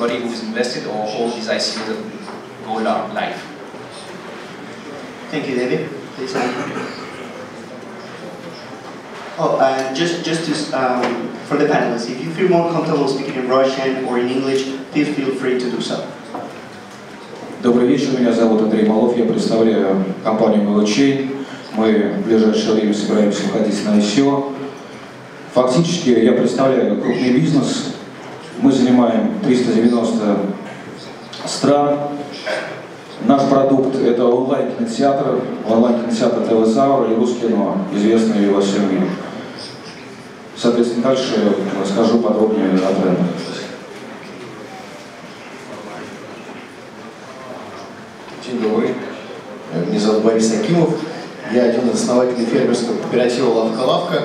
everybody who is invested or hold these ICOs that go li- live. Thank you, David. Please. Oh, uh, just just to, um, for the panelists, if you feel more comfortable speaking in Russian or in English, please feel free to do so. Добрый вечер, меня зовут Андрей Малов, я представляю компанию Mellochain. Мы в ближайшее время собираемся выходить на ICO. Фактически я представляю крупный бизнес. Мы занимаем 390 стран. Наш продукт – это онлайн-кинотеатр, онлайн-кинотеатр ТВ и Рускино, известный во всем мире. Соответственно, дальше расскажу подробнее о трендах. Dzień dobry. Меня зовут Борис Акимов. Я один из основателей фермерского кооператива «Лавка-лавка».